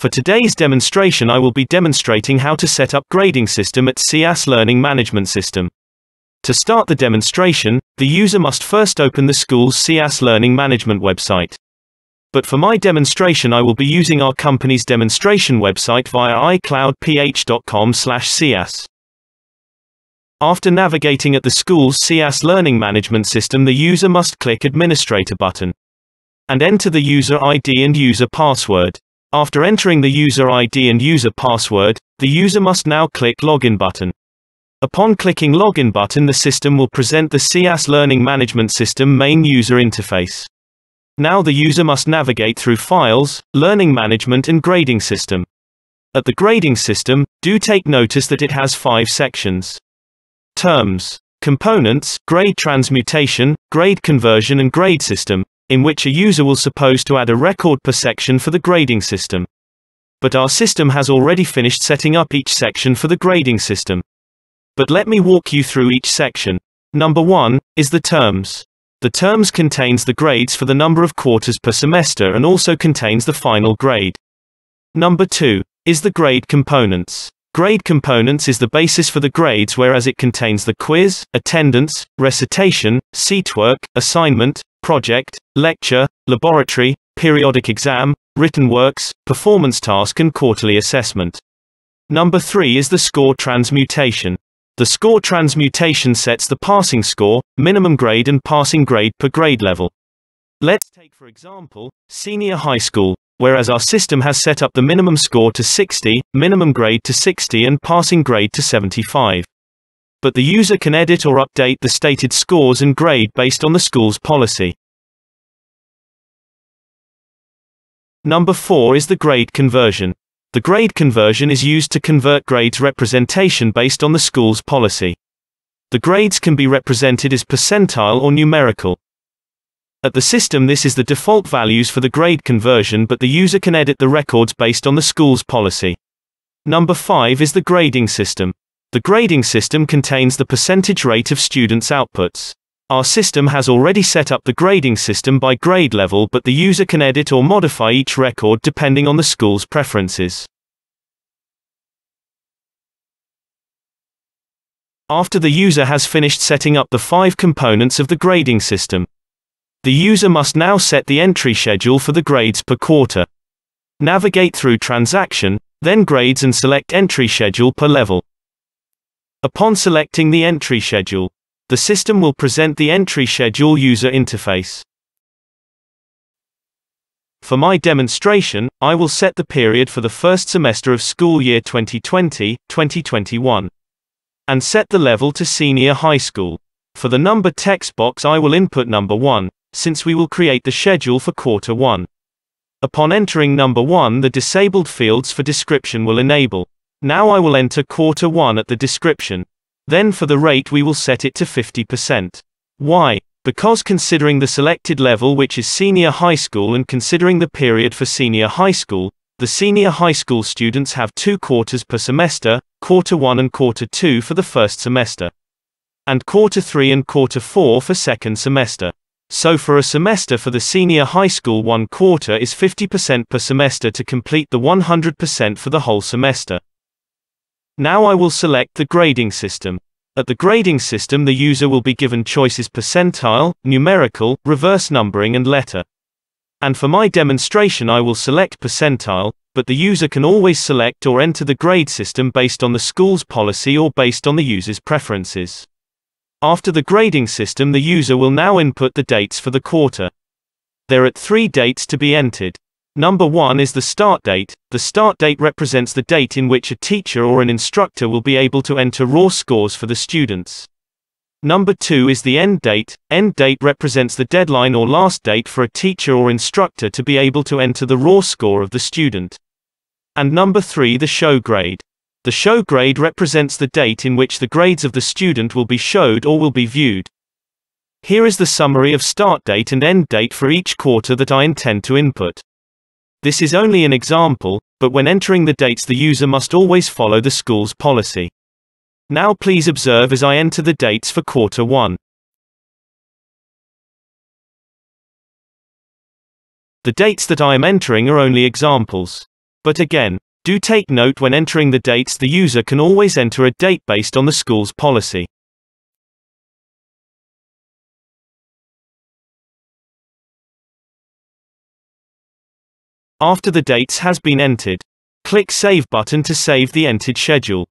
For today's demonstration I will be demonstrating how to set up grading system at SIAS Learning Management System. To start the demonstration, the user must first open the school's SIAS Learning Management website. But for my demonstration I will be using our company's demonstration website via icloudph.com/cas. After navigating at the school's SIAS Learning Management System the user must click Administrator button and enter the user ID and user password. After entering the user ID and user password, the user must now click Login button. Upon clicking Login button the system will present the SIAS Learning Management System main user interface. Now the user must navigate through Files, Learning Management and Grading System. At the grading system, do take notice that it has five sections. Terms, components, grade transmutation, grade conversion and grade system, in which a user will suppose to add a record per section for the grading system. But our system has already finished setting up each section for the grading system. But let me walk you through each section. Number 1 is the terms. The terms contains the grades for the number of quarters per semester and also contains the final grade. Number 2 is the grade components. Grade components is the basis for the grades whereas it contains the quiz, attendance, recitation, seat work, assignment, project, lecture, laboratory, periodic exam, written works, performance task and quarterly assessment. Number 3 is the score transmutation. The score transmutation sets the passing score, minimum grade and passing grade per grade level. Let's take for example, senior high school, whereas our system has set up the minimum score to 60, minimum grade to 60 and passing grade to 75 but the user can edit or update the stated scores and grade based on the school's policy. Number 4 is the grade conversion. The grade conversion is used to convert grades representation based on the school's policy. The grades can be represented as percentile or numerical. At the system this is the default values for the grade conversion but the user can edit the records based on the school's policy. Number 5 is the grading system. The grading system contains the percentage rate of students' outputs. Our system has already set up the grading system by grade level but the user can edit or modify each record depending on the school's preferences. After the user has finished setting up the five components of the grading system, the user must now set the entry schedule for the grades per quarter. Navigate through transaction, then grades and select entry schedule per level. Upon selecting the entry schedule, the system will present the entry schedule user interface. For my demonstration, I will set the period for the first semester of school year 2020-2021 and set the level to senior high school. For the number text box I will input number 1, since we will create the schedule for quarter 1. Upon entering number 1 the disabled fields for description will enable. Now I will enter quarter 1 at the description. Then for the rate we will set it to 50%. Why? Because considering the selected level which is senior high school and considering the period for senior high school, the senior high school students have two quarters per semester, quarter 1 and quarter 2 for the first semester. And quarter 3 and quarter 4 for second semester. So for a semester for the senior high school one quarter is 50% per semester to complete the 100% for the whole semester. Now I will select the grading system. At the grading system the user will be given choices percentile, numerical, reverse numbering and letter. And for my demonstration I will select percentile, but the user can always select or enter the grade system based on the school's policy or based on the user's preferences. After the grading system the user will now input the dates for the quarter. There are three dates to be entered. Number 1 is the start date. The start date represents the date in which a teacher or an instructor will be able to enter raw scores for the students. Number 2 is the end date. End date represents the deadline or last date for a teacher or instructor to be able to enter the raw score of the student. And number 3 the show grade. The show grade represents the date in which the grades of the student will be showed or will be viewed. Here is the summary of start date and end date for each quarter that I intend to input. This is only an example, but when entering the dates the user must always follow the school's policy. Now please observe as I enter the dates for quarter 1. The dates that I am entering are only examples. But again, do take note when entering the dates the user can always enter a date based on the school's policy. After the dates has been entered, click Save button to save the entered schedule.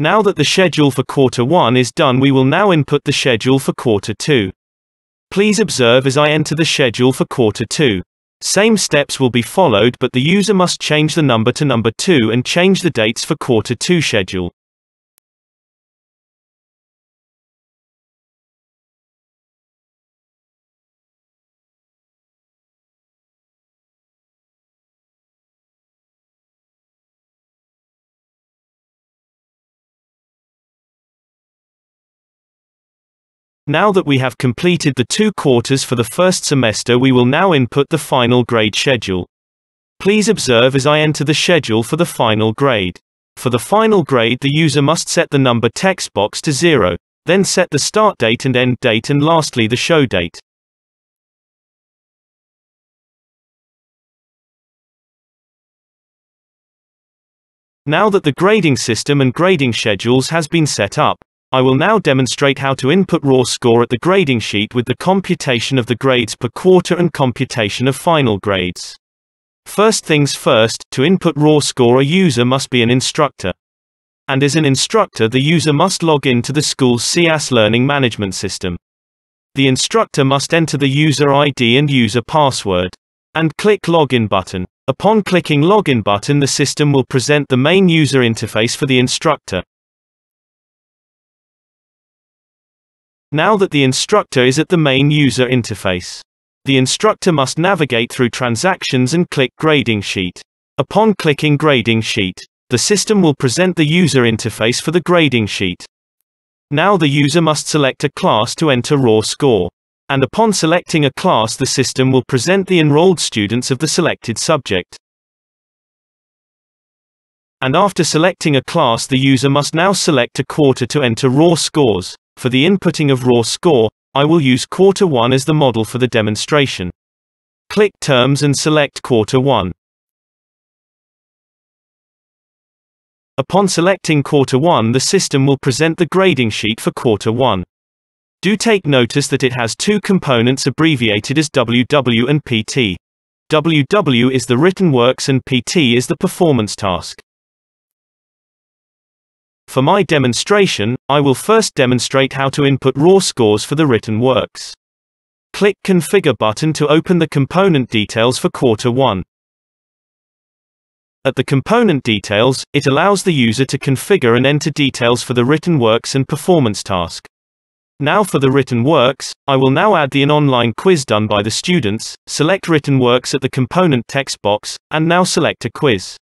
Now that the schedule for quarter 1 is done we will now input the schedule for quarter 2. Please observe as I enter the schedule for quarter 2. Same steps will be followed but the user must change the number to number 2 and change the dates for quarter 2 schedule. Now that we have completed the two quarters for the first semester we will now input the final grade schedule. Please observe as I enter the schedule for the final grade. For the final grade the user must set the number text box to 0, then set the start date and end date and lastly the show date. Now that the grading system and grading schedules has been set up, I will now demonstrate how to input raw score at the grading sheet with the computation of the grades per quarter and computation of final grades. First things first, to input raw score a user must be an instructor. And as an instructor the user must log in to the school's SIAS learning management system. The instructor must enter the user ID and user password. And click Login button. Upon clicking Login button the system will present the main user interface for the instructor. Now that the instructor is at the main user interface, the instructor must navigate through transactions and click Grading Sheet. Upon clicking Grading Sheet, the system will present the user interface for the grading sheet. Now the user must select a class to enter raw score. And upon selecting a class the system will present the enrolled students of the selected subject. And after selecting a class the user must now select a quarter to enter raw scores. For the inputting of raw score, I will use quarter 1 as the model for the demonstration. Click Terms and select quarter 1. Upon selecting quarter 1 the system will present the grading sheet for quarter 1. Do take notice that it has two components abbreviated as WW and PT. WW is the written works and PT is the performance task. For my demonstration, I will first demonstrate how to input raw scores for the written works. Click Configure button to open the component details for quarter 1. At the component details, it allows the user to configure and enter details for the written works and performance task. Now for the written works, I will now add the an online quiz done by the students, select written works at the component text box, and now select a quiz.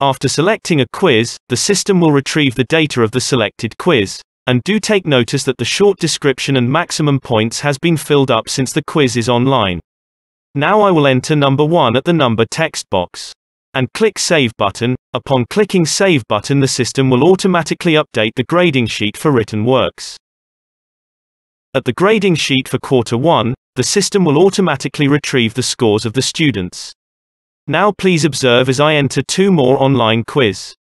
After selecting a quiz, the system will retrieve the data of the selected quiz. And do take notice that the short description and maximum points has been filled up since the quiz is online. Now I will enter number 1 at the number text box. And click Save button. Upon clicking Save button the system will automatically update the grading sheet for written works. At the grading sheet for quarter 1, the system will automatically retrieve the scores of the students. Now please observe as I enter two more online quiz.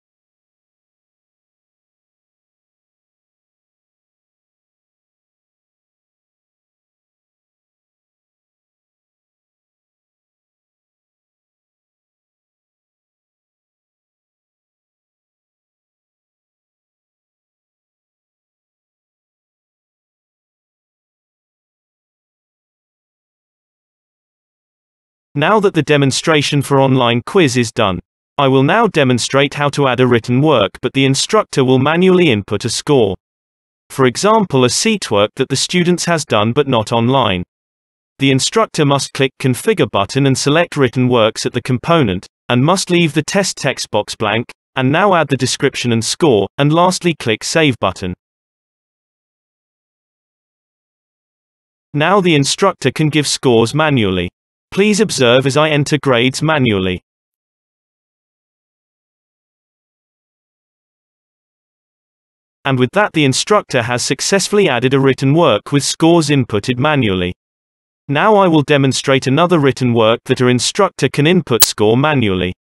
Now that the demonstration for online quiz is done, I will now demonstrate how to add a written work but the instructor will manually input a score. For example a seat work that the students has done but not online. The instructor must click Configure button and select written works at the component, and must leave the test text box blank, and now add the description and score, and lastly click Save button. Now the instructor can give scores manually. Please observe as I enter grades manually. And with that the instructor has successfully added a written work with scores inputted manually. Now I will demonstrate another written work that our instructor can input score manually.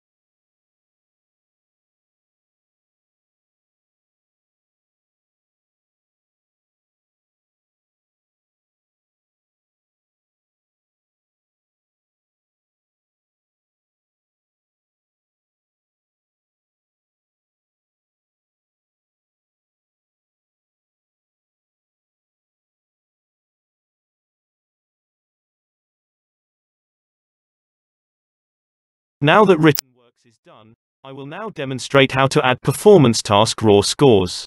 Now that written works is done, I will now demonstrate how to add performance task raw scores.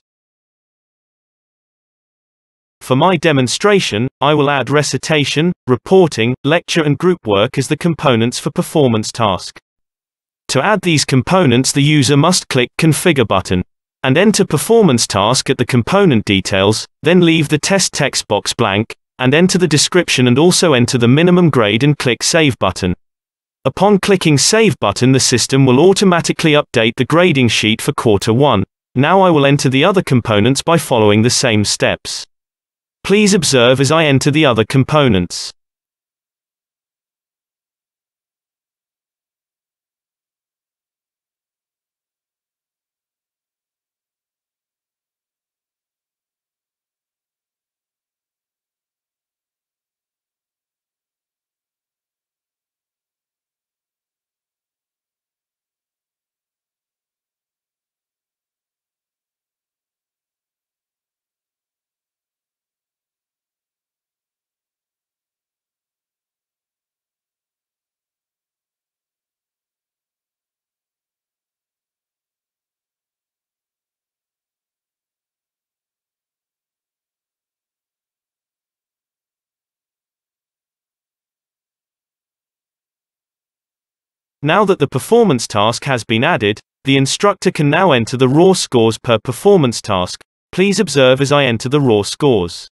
For my demonstration, I will add recitation, reporting, lecture and group work as the components for performance task. To add these components the user must click Configure button and enter performance task at the component details, then leave the test text box blank, and enter the description and also enter the minimum grade and click Save button. Upon clicking Save button the system will automatically update the grading sheet for quarter 1. Now I will enter the other components by following the same steps. Please observe as I enter the other components. Now that the performance task has been added, the instructor can now enter the raw scores per performance task. Please observe as I enter the raw scores.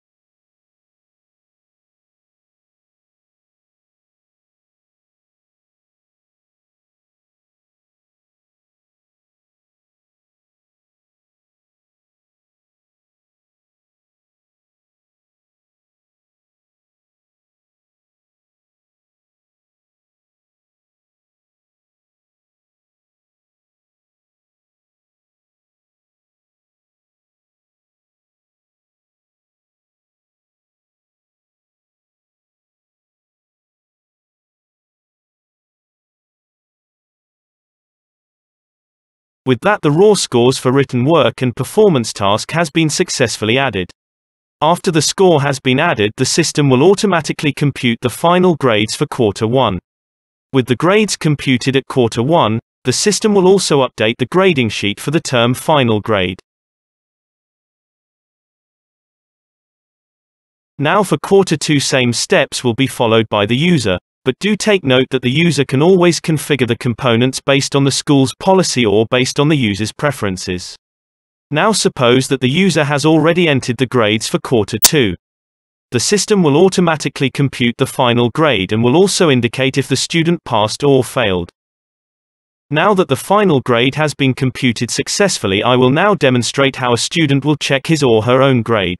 With that the raw scores for written work and performance task has been successfully added. After the score has been added the system will automatically compute the final grades for quarter 1. With the grades computed at quarter 1, the system will also update the grading sheet for the term final grade. Now for quarter 2 same steps will be followed by the user, but do take note that the user can always configure the components based on the school's policy or based on the user's preferences. Now suppose that the user has already entered the grades for quarter 2. The system will automatically compute the final grade and will also indicate if the student passed or failed. Now that the final grade has been computed successfully I will now demonstrate how a student will check his or her own grade.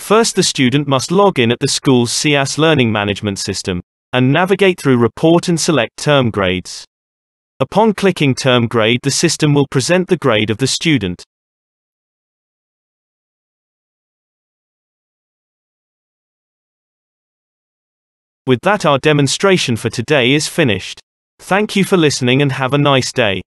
First the student must log in at the school's SIAS learning management system and navigate through report and select term grades. Upon clicking term grade the system will present the grade of the student. With that our demonstration for today is finished. Thank you for listening and have a nice day.